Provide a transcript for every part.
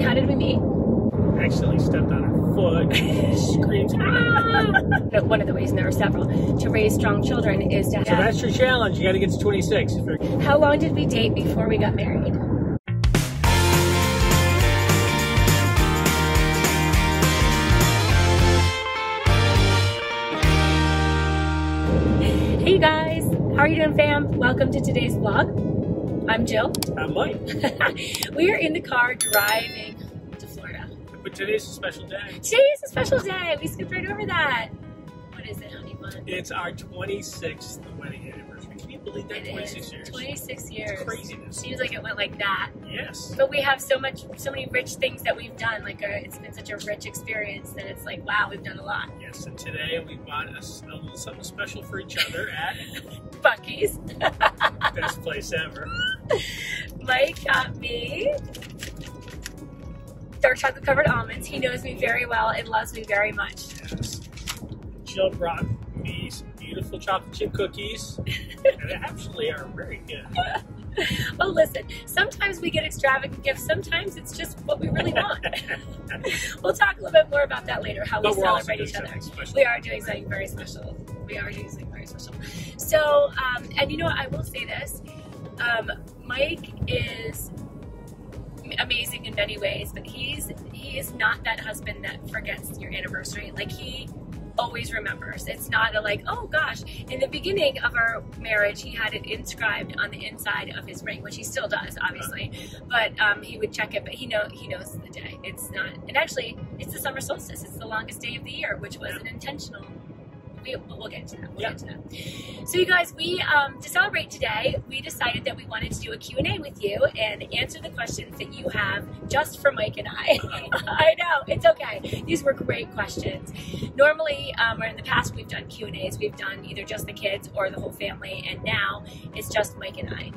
and how did we meet? Accidentally stepped on her foot. Screams. Ah! One of the ways, and there are several, to raise strong children is to So that's your challenge. You got to get to 26. How long did we date before we got married? Hey guys, how are you doing fam? Welcome to today's vlog. I'm Jill. I'm Mike. we are in the car driving to Florida. But today's a special day. Today is a special day. We skipped right over that. What is it, honey bun? It's our 26th wedding anniversary. Can you believe that? It 26 is. years. 26 years. It's craziness. Seems like it went like that. Yes. But we have so much, so many rich things that we've done. Like, uh, it's been such a rich experience that it's like, wow, we've done a lot. Yes, and today we bought us a little something special for each other at Buc-ee's. best place ever. Mike got me dark chocolate covered almonds. He knows me very well and loves me very much. Yes. Jill brought beautiful chocolate chip cookies, they actually are very good. Well, listen, sometimes we get extravagant gifts. Sometimes it's just what we really want. we'll talk a little bit more about that later, how we But we're celebrate each other. We are doing something very special. We are doing something very special. So, um, and you know what? I will say this. Um, Mike is amazing in many ways, but he's he is not that husband that forgets your anniversary. Like he always remembers. It's not a like, oh gosh. In the beginning of our marriage, he had it inscribed on the inside of his ring, which he still does, obviously. But um, he would check it. But he know he knows the day. It's not. And actually, it's the summer solstice. It's the longest day of the year, which was an intentional. We, we'll get to that. We'll Yeah. get to that. So you guys, we um, to celebrate today, we decided that we wanted to do a Q&A with you and answer the questions that you have just for Mike and I. I know, it's okay. These were great questions. Normally, um, or in the past, we've done Q&As. We've done either just the kids or the whole family, and now it's just Mike and I.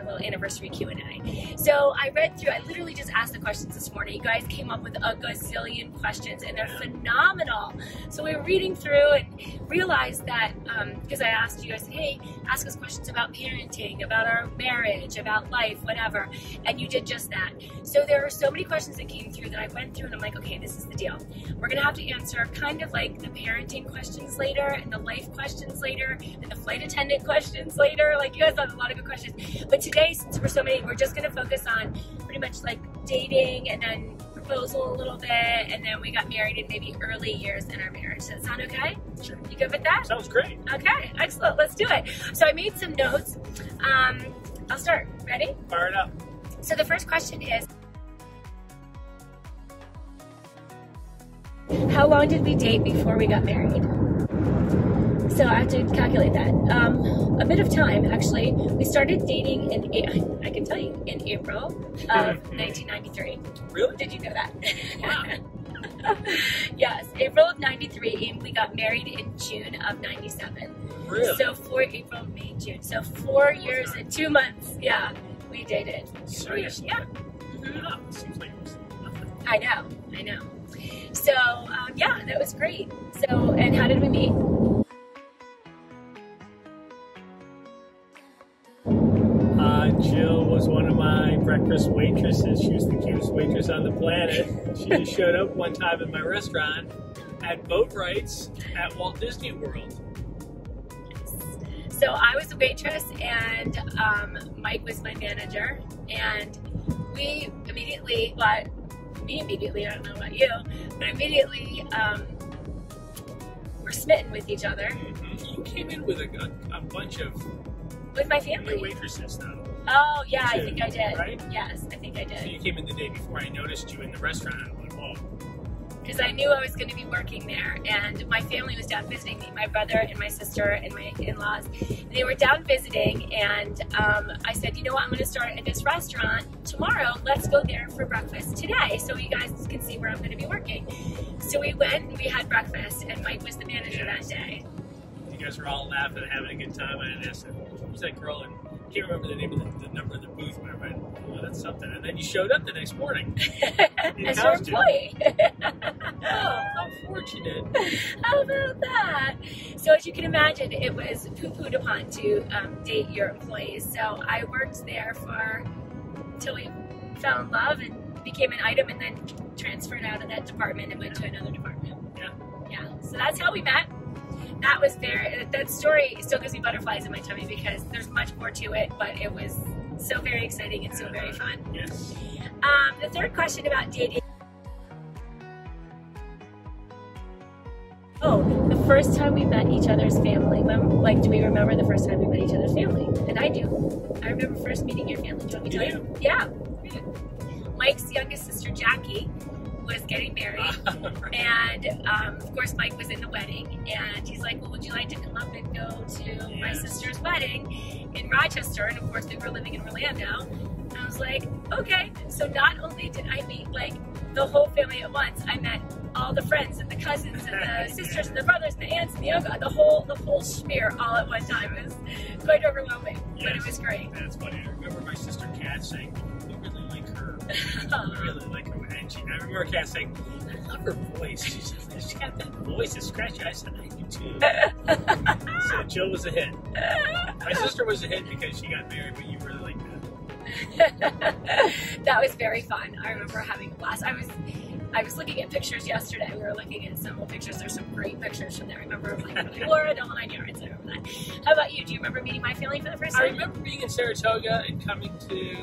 A little anniversary Q&A. So I read through, I literally just asked the questions this morning. You guys came up with a gazillion questions, and they're phenomenal. So we were reading through and realized that um, because I asked you, said, "Hey, ask us questions about parenting, about our marriage, about life, whatever," and you did just that. So there are so many questions that came through that I went through, and I'm like, "Okay, this is the deal. We're gonna have to answer kind of like the parenting questions later, and the life questions later, and the flight attendant questions later. Like you guys have a lot of good questions, but today, since we're so many, we're just gonna focus on pretty much like dating, and then." Proposal a little bit, and then we got married in maybe early years in our marriage. Does that sound okay? Sure. You good with that? Sounds great. Okay, excellent. Let's do it. So I made some notes. Um, I'll start. Ready? Fire it up. So the first question is How long did we date before we got married? So I have to calculate that. Um, a bit of time, actually. We started dating in, A- I can tell you, in April of 1993. Really? Did you know that? Wow. yes, April of 93, and we got married in June of 97. Really? So four April, May, June. So four years and two months. Yeah, we dated. Seriously? Yeah. Mhm. Wow, it seems like it was nothing. I know. I know. So um, yeah, that was great. So and how did we meet? Was one of my breakfast waitresses. She was the cutest waitress on the planet. She just showed up one time in my restaurant, had Boatwright's at Walt Disney World. So I was a waitress, and um, Mike was my manager, and we immediately, well, me immediately. I don't know about you, but immediately um, were smitten with each other You came in with a, a, a bunch of with my family. waitresses, though. Oh yeah, I think I did. right? Yes, I think I So did. you came in the day before I noticed you in the restaurant. I went, whoa. because I knew I was going to be working there, and my family was down visiting me. My brother and my sister and my in-laws, they were down visiting, and um, I said, you know what, I'm going to start at this restaurant tomorrow. Let's go there for breakfast today, so you guys can see where I'm going to be working. So we went and we had breakfast, and Mike was the manager that day. You guys were all laughing and having a good time. And I asked who's that girl? And can't remember the name of the, the number of the booth, but I went, oh, that's something. And then you showed up the next morning. In As your employee. Oh, how fortunate. How about that? So as you can imagine, it was poo-pooed upon to um, date your employees. So I worked there for until we fell in love, and became an item and then transferred out of that department and went to another department. Yeah. Yeah. So that's how we met. That was very. That story still gives me butterflies in my tummy because there's much more to it, but it was so very exciting and so very fun. Yes. Um, the third question about dating. Oh, the first time we met each other's family. When, like, do we remember the first time we met each other's family? And I do. I remember first meeting your family. Do you want me to tell you? Yeah. Mike's youngest sister, Jackie, was getting married. And um, of course, Mike was in the wedding, and he's like, "Well, would you like to come up and go to my sister's wedding in Rochester?" And of course, we were living in Orlando. And I was like, "Okay." So not only did I meet like the whole family at once, I met all the friends and the cousins and the sisters and the brothers and the aunts and the uncle, the whole the whole smear all at one time. It was quite overwhelming, but it was great. That's funny. I remember my sister Kat saying, I really like her." And she, I remember Kat saying, "I love her voice. She says she's got that voice that's scratchy." I said, "I do too." so Jill was a hit. My sister was a hit because she got married, but you really like that. that was very fun. I remember having a blast. I was I was looking at pictures yesterday. We were looking at some old pictures. There's some great pictures from there. I remember like really Laura, whole nine yards. I remember that. How about you? Do you remember meeting my family for the first time? I remember being in Saratoga and coming to,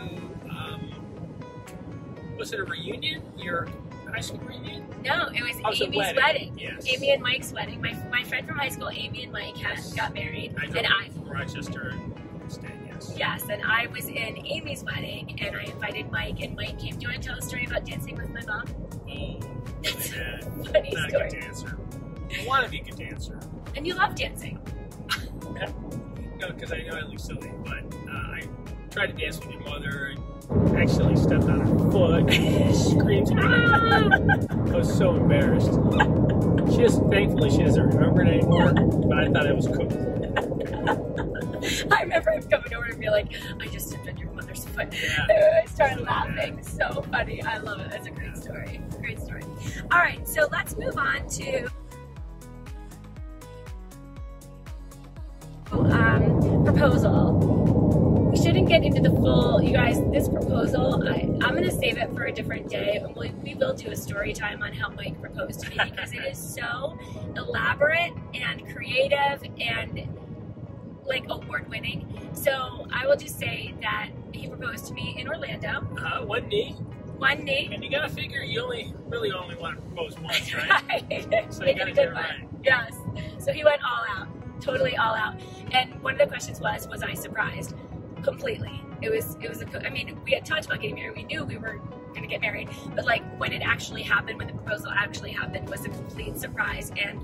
was it a reunion? Your high school reunion? No, it was Oh, Amy's wedding. wedding. Yes. Amy and Mike's wedding. My, my friend from high school, Amy and Mike, had Yes. got married, I and I from Rochester and stayed, yes. yes, and I was in Amy's wedding, and I invited Mike, and Mike came. Do you want to tell the story about dancing with my mom? Oh, really bad. Funny Not a good dancer. Want to be a good dancer. And you love dancing. No, because I know I look silly, but uh, I tried to dance with your mother and actually stepped on her foot. screamed. I was so embarrassed. She just, thankfully, she doesn't remember it anymore, but I thought it was cool. I remember him coming over and be like, I just stepped on your mother's foot. Yeah. I started laughing. So funny. I love it. That's a great story. Great story. All right, so let's move on to um, proposal. Shouldn't get into the full, you guys, this proposal, I, I'm going to save it for a different day. We, we will do a story time on how Mike proposed to me because it is so elaborate and creative and like award winning. So I will just say that he proposed to me in Orlando. Uh, one knee, One knee. and you gotta figure you only really only want to propose once, right? So you gotta get it right. Yes. So he went all out, totally all out. And one of the questions was, was I surprised? Completely. It was. It was. A, I mean, we had talked about getting married. We knew we were going to get married, but like when it actually happened, when the proposal actually happened, was a complete surprise and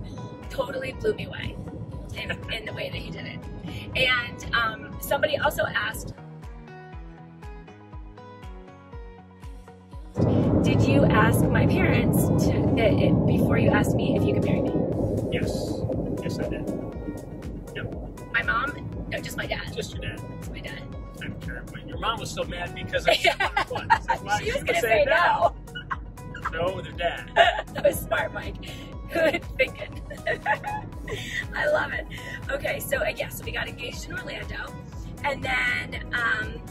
totally blew me away in, in the way that he did it. And um, somebody also asked. Did you ask my parents to, that it, before you asked me if you could marry me? Yes, yes, I did. No. My mom? No, just my dad. Just your dad. Just my dad. I don't care. But your mom was so mad because I stepped on her like, she was gonna say say no. No, with her dad. that was smart, Mike. Good thinking. I love it. Okay, so uh, yeah, so we got engaged in Orlando, and then um,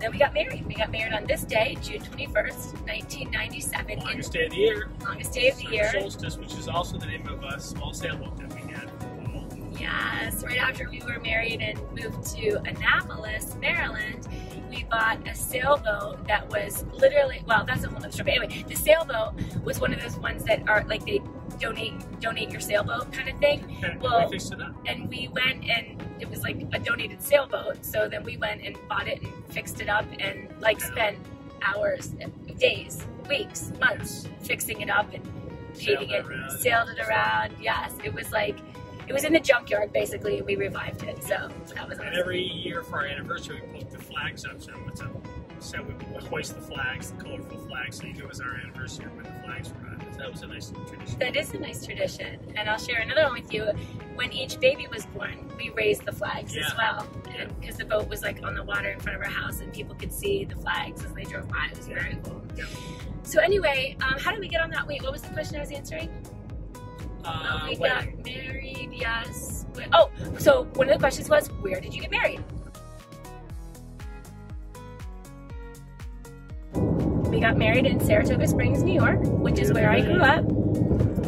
then we got married. We got married on this day, June twenty first, nineteen ninety seven, in Longest day of the year. longest day of the year. Solstice, which is also the name of a small sailboat that we. Yes, right after we were married and moved to Annapolis, Maryland, we bought a sailboat that was literally well, that's a whole other story. But anyway, the sailboat was one of those ones that are like they donate donate your sailboat kind of thing. And Well- we fixed it up. And we went and it was like a donated sailboat. So then we went and bought it and fixed it up and like spent hours, days, weeks, months fixing it up and painting it sailed it around. Yes, it was like it was in the junkyard basically. and We revived it, so that was And every year for our anniversary, we put the flags up. So what's up? So we would hoist the flags, the colorful flags. So it was our anniversary when the flags were on. So that was a nice little tradition. That is a nice tradition, and I'll share another one with you. When each baby was born, we raised the flags as Yeah. well, because the boat was like on the water in front of our house, and people could see the flags as they drove by. It was very cool. Yeah. So anyway, um, how did we get on that? Wait, what was the question I was answering? Uh, we got married. Yes. Oh, so one of the questions was, where did you get married? We got married in Saratoga Springs, New York, which is where I grew up.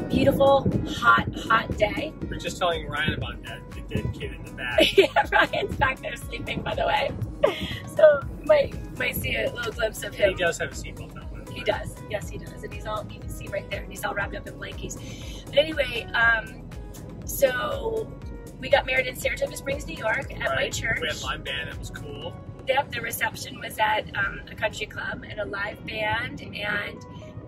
Beautiful, hot, hot day. We're just telling Ryan about that. The dead kid in the back. yeah, Ryan's back there sleeping, by the way. So you might might see a little glimpse of him. He does have a seatbelt on. by the He does. Yes, he does. And he's all you can see right there. And he's all wrapped up in blankies. But anyway, um, so we got married in Saratoga Springs, New York, at my church. We had live band. It was cool. Yep, the reception was at um, a country club and a live band, and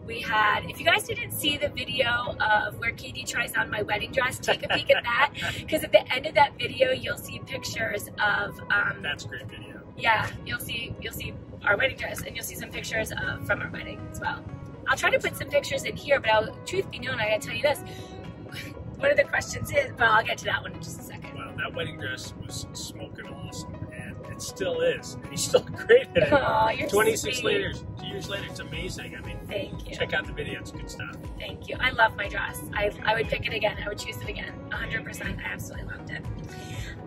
we had. If you guys didn't see the video of where Katie tries on my wedding dress, take a peek at that because at the end of that video, you'll see pictures of. Um, That's a great video. yeah, you'll see you'll see our wedding dress, and you'll see some pictures of from our wedding as well. I'll try to put some pictures in here, but I'll, truth be known, I gotta tell you this. One of the questions is, but I'll get to that one in just a second. Wow, that wedding dress was smoking awesome, and it still is. And he's still great at it. Aw, you're 26 sweet. later, years later, it's amazing. I mean, Thank you. check out the video. It's good stuff. Thank you. I love my dress. I, I would pick it again. I would choose it again. 100%. I absolutely loved it.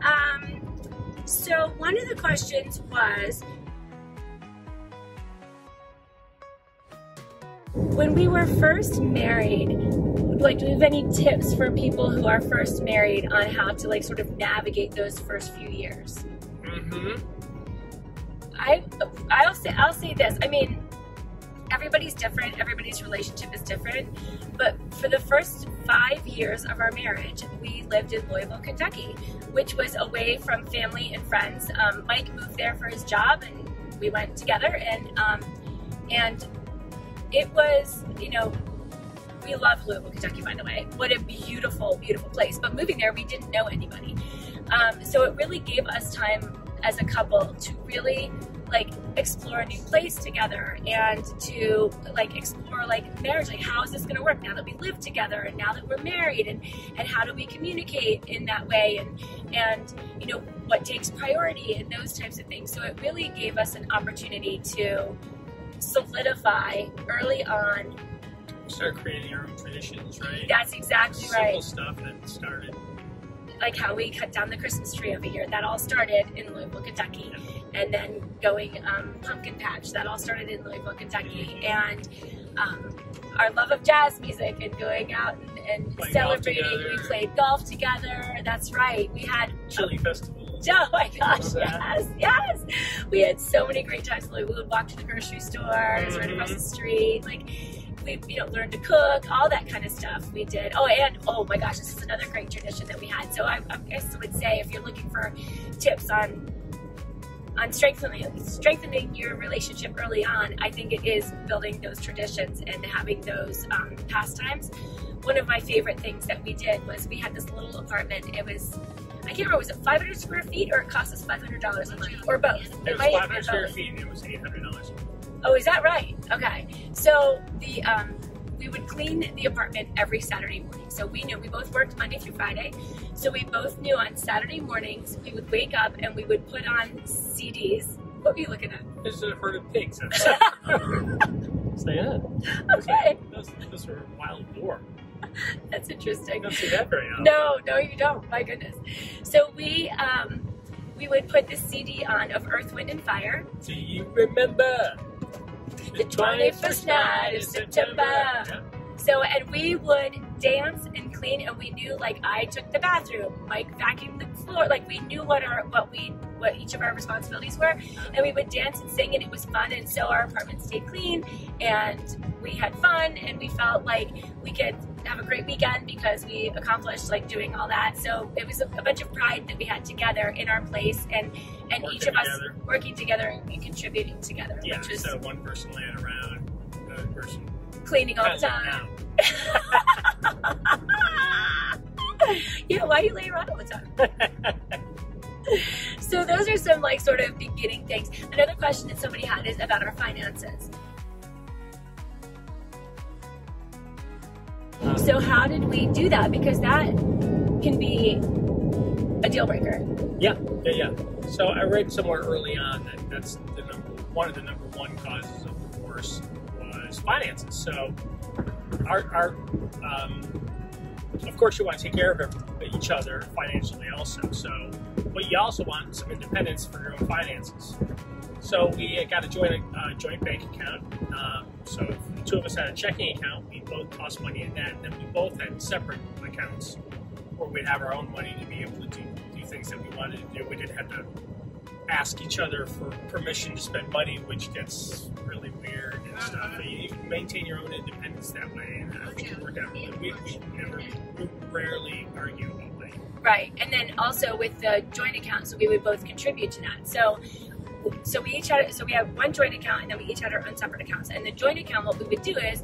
Um, so, one of the questions was when we were first married, like, do we have any tips for people who are first married on how to, like, sort of navigate those first few years? Mm-hmm. I I'll say I'll say this. I mean, everybody's different. Everybody's relationship is different. But for the first five years of our marriage, we lived in Louisville, Kentucky, which was away from family and friends. Um, Mike moved there for his job, and we went together. And um, and it was, you know, we love Louisville, Kentucky. By the way, what a beautiful, beautiful place. But moving there, we didn't know anybody, um, so it really gave us time as a couple to really like explore a new place together and to like explore like marriage like how is this going to work now that we live together and now that we're married and and how do we communicate in that way and and you know what takes priority and those types of things so it really gave us an opportunity to solidify early on Start creating our own traditions, right? that's exactly Simple right stuff that started. like how we cut down the Christmas tree every year. That all started in Louisville, Kentucky. And then going um, pumpkin patch, that all started in Louisville, Kentucky. And um, our love of jazz music and going out and, and celebrating. We played golf together. That's right. We had Chili festivals. Oh my gosh, yes, yes. We had so many great times. Like, we would walk to the grocery store, it's right across the street. Like, we, you know, learned to cook, all that kind of stuff we did. Oh, and oh my gosh, this is another great tradition that we had. So I, I guess I would say if you're looking for tips on on strengthening strengthening your relationship early on, I think it is building those traditions and having those um, pastimes. One of my favorite things that we did was we had this little apartment. It was I can't remember was it 500 square feet or it cost us 500 dollars a month or both. It was might have 500 been square feet and it was $800. Oh, is that right? Okay. So the um, we would clean the apartment every Saturday morning. So we knew we both worked Monday through Friday. So we both knew on Saturday mornings we would wake up and we would put on CDs. What were you looking at? This is a herd of pigs. So, yeah. Okay, Those, those were wild boar. that's interesting. don't see that very often. No, no, you don't. My goodness. So we um, we would put the CD on of Earth, Wind, and Fire. Do you remember? The 21st night of September. Yeah. So, and we would dance and clean, and we knew like I took the bathroom, Mike vacuumed the floor, like we knew what our what we what each of our responsibilities were, and we would dance and sing, and it was fun, and so our apartment stayed clean, and we had fun, and we felt like we could have a great weekend because we accomplished like doing all that. So it was a, a bunch of pride that we had together in our place, and and Working each of us together. working together and contributing together, Yeah, which of one person laying around, another person cleaning all the time. yeah, why do you lay around all the time? so those are some like sort of beginning things. Another question that somebody had is about our finances. So how did we do that? Because that can be a deal breaker. Yeah, yeah, yeah. So I read somewhere early on that that's the number one of the number one causes of divorce was finances. So our, our um, of course you want to take care of each other financially also. So but you also want some independence for your own finances. So we got a joint uh, joint bank account. Um, so two of us had a checking account, we both tossed money in that, and then we both had separate accounts where we'd have our own money to be able to do, do things that we wanted to do. We didn't have to ask each other for permission to spend money, which gets really weird and stuff. But you can maintain your own independence that way, and I think it worked out really. We, we never, we rarely argue about money. Right, and then also with the joint account, so we would both contribute to that. So, so we each had, so we have one joint account, and then we each had our own separate accounts. And the joint account, what we would do is,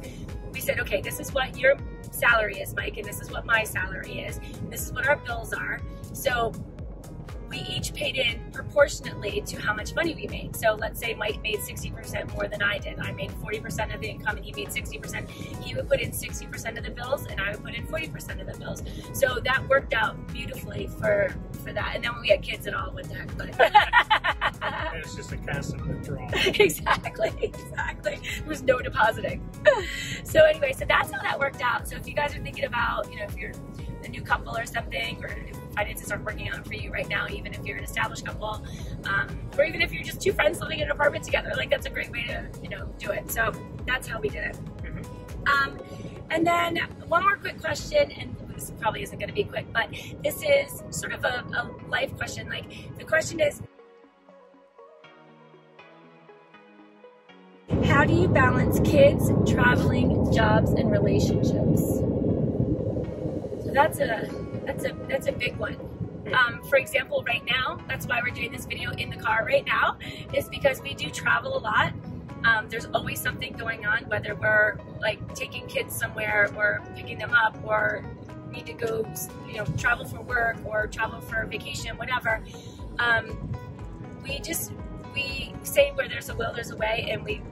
we said, okay, this is what your salary is, Mike, and this is what my salary is. This is what our bills are. So we each paid in proportionately to how much money we made. So let's say Mike made 60% more than I did. I made 40% of the income and he made 60%. He would put in 60% of the bills and I would put in 40% of the bills. So that worked out beautifully for for that. And then when we had kids, it all went there. But it's just a constant withdrawal. exactly, exactly. There was no depositing. so anyway, so that's how that worked out. So if you guys are thinking about, you know, if you're a new couple or something, or if finances aren't working out for you right now, even if you're an established couple, um, or even if you're just two friends living in an apartment together, like that's a great way to, you know, do it. So that's how we did it. Um, and then one more quick question, and this probably isn't going to be quick, but this is sort of a, a life question. Like the question is, how do you balance kids, traveling, jobs, and relationships? So that's a that's a that's a big one. Um, for example, right now, that's why we're doing this video in the car right now, is because we do travel a lot. Um, there's always something going on, whether we're like taking kids somewhere or picking them up or need to go, you know, travel for work or travel for vacation, whatever. Um, we just we say where there's a will, there's a way, and we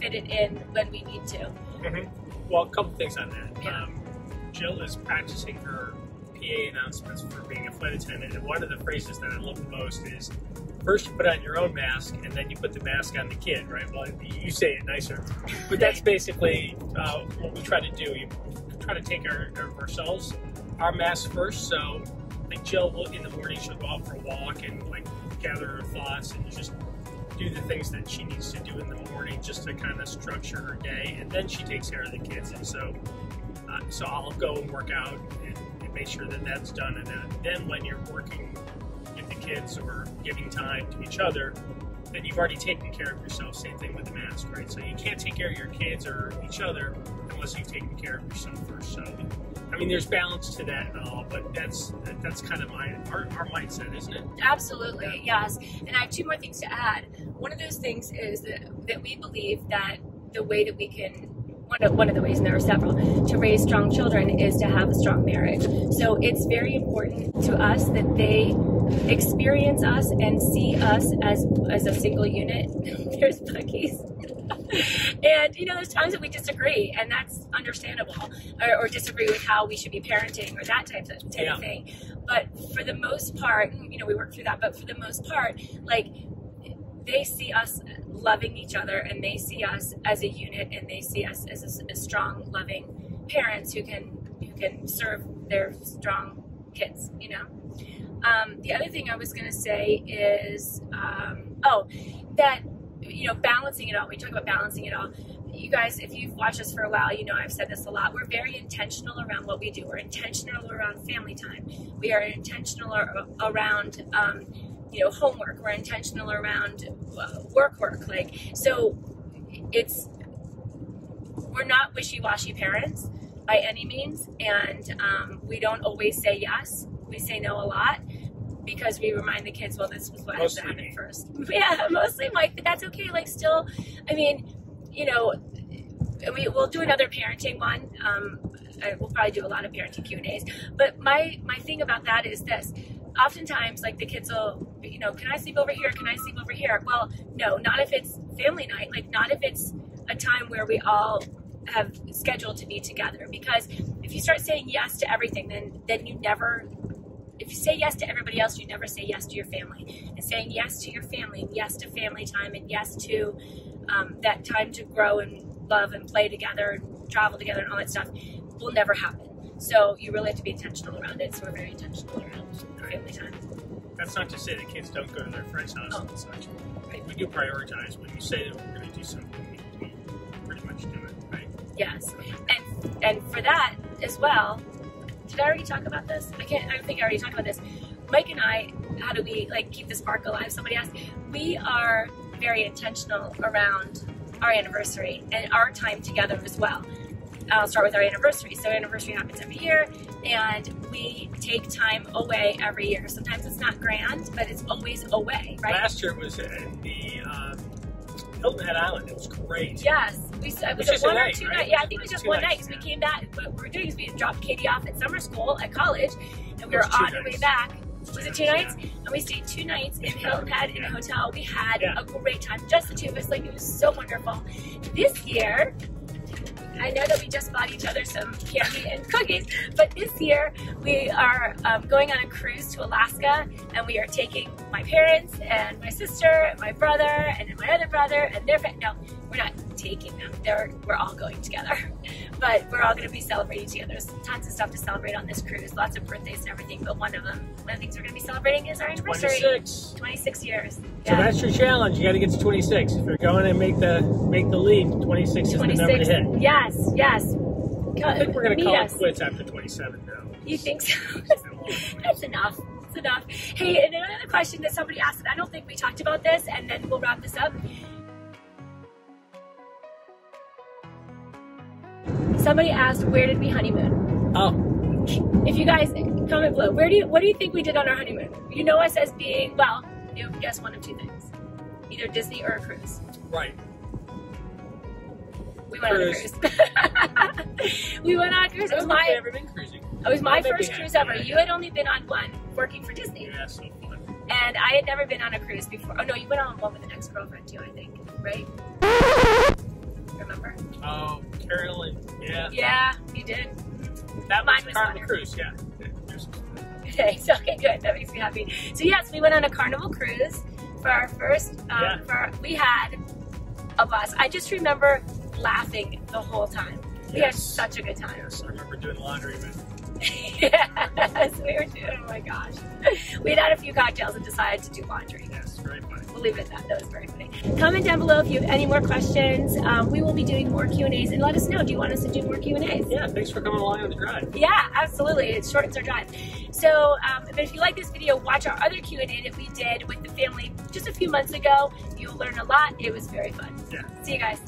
fit it in when we need to. Mhm. Well, a couple things on that. Yeah. Um, Jill is practicing her Announcements for being a flight attendant, and one of the phrases that I love the most is first you put on your own mask, and then you put the mask on the kid, right? Well, you say it nicer, but that's basically uh, what we try to do. You try to take our, ourselves, our masks first. So, like Jill, will, in the morning, she'll go out for a walk and like gather her thoughts and just do the things that she needs to do in the morning just to kind of structure her day, and then she takes care of the kids. And so, uh, so I'll go and work out and make sure that that's done. And then, then when you're working with the kids or giving time to each other, then you've already taken care of yourself. Same thing with the mask, right? So you can't take care of your kids or each other unless you've taken care of yourself first. So, I mean, there's balance to that and all, but that's that, that's kind of my our, our mindset, isn't it? Absolutely, yes. And I have two more things to add. One of those things is that, that we believe that the way that we can one of, one of the ways, and there are several, to raise strong children is to have a strong marriage. So it's very important to us that they experience us and see us as as a single unit. There's Buc-ee's. and you know, there's times that we disagree, and that's understandable, or, or disagree with how we should be parenting or that type of type Yeah. of thing. But for the most part, you know, we work through that. But for the most part, like they see us loving each other, and they see us as a unit, and they see us as a, strong, loving parents who can who can serve their strong kids. You know. Um, the other thing I was going to say is, um, oh, that you know, balancing it all. We talk about balancing it all. You guys, if you've watched us for a while, you know I've said this a lot. We're very intentional around what we do. We're intentional around family time. We are intentional around, um, you know, homework. We're intentional around uh, work, work. Like so, it's we're not wishy-washy parents by any means, and um, we don't always say yes. We say no a lot because we remind the kids, well, this was what has to Mostly happen first. Yeah, mostly Mike, but that's okay. Like, still, I mean, you know, we we'll do another parenting one. Um, I- we'll probably do a lot of parenting Q and A's. But my my thing about that is this: oftentimes, like the kids will, you know, can I sleep over here? Can I sleep over here? Well, no, not if it's family night. Like, not if it's a time where we all have scheduled to be together. Because if you start saying yes to everything, then then you never if you say yes to everybody else, you never say yes to your family. And saying yes to your family, and yes to family time, and yes to um, that time to grow and love and play together and travel together and all that stuff will never happen. So you really have to be intentional around it. So we're very intentional around family time. That's not to say that kids don't go to their friends' house Oh. and such. We do prioritize. When you say that we're going to do something, we, we pretty much do it, right? Yes, and and for that as well. Did I already talk about this? I can't. I don't think I already talked about this. Mike and I, how do we like keep the spark alive? Somebody asked. We are very intentional around our anniversary and our time together as well. I'll start with our anniversary. So anniversary happens every year, and we take time away every year. Sometimes it's not grand, but it's always away, right? Last year was at the um, Hilton Head Island. It was great. Yes, we it was it a one or two right? nights. Yeah, I think it was just one night nights, because we came back. What we were doing is we dropped Katie off at summer school at college, and we were on our way back. Was it two Yeah. nights? And we stayed two nights in Hilton Head in a hotel. We had Yeah. a great time, just the two of us. Like it was so wonderful. This year. I know that we just bought each other some candy and cookies, but this year we are um, going on a cruise to Alaska, and we are taking my parents and my sister, and my brother, and my other brother, and their family. No, we're not taking them. They're we're all going together, but we're all going to be celebrating together. There's tons of stuff to celebrate on this cruise, lots of birthdays and everything. But one of them, one of the things we're going to be celebrating is our anniversary. 26. 26 years. So that's your challenge. You got to get to 26. If you're going to make the make the leap, 26 is the number to 26. hit. Yes, yes. I think we're going to call us. it quits after 27 now. You think so? It's been a long time. That's enough. That's enough. Hey, and another question that somebody asked, and I don't think we talked about this, and then we'll wrap this up. Somebody asked, where did we honeymoon? Oh, If you guys comment below, where do you what do you think we did on our honeymoon? You know us as being well, you guess one of two things. Either Disney or a cruise. right. We went Cruise. on a cruise. we went on a cruise. It was my never been cruising. it was my first cruise ever. You had only been on one working for Disney. Yeah, so fun. And I had never been on a cruise before. Oh no, you went on one with an ex-girlfriend too, I think, right? Remember? Oh, Carolyn. Yeah. Yeah, you did. That Mine was was Carnival. Cruise, yeah. Okay, so okay, good. That makes me happy. So yes, we went on a carnival cruise for our first. Um, Yeah. For we had a bus. I just remember laughing the whole time. We had such a good time. Yes, I remember doing laundry, but yes, we were doing. Oh my gosh, we had had a few cocktails and decided to do laundry. yes, very funny. Leave it at that. That was very funny. Comment down below if you have any more questions. Um, we will be doing more Q and let us know. Do you want us to do more Q and A's? Yeah, thanks for coming along on the drive. Yeah, absolutely. It shortens our drive. So, um, but if you like this video, watch our other Q and A that we did with the family just a few months ago. You'll learn a lot. It was very fun. Yeah. See you guys.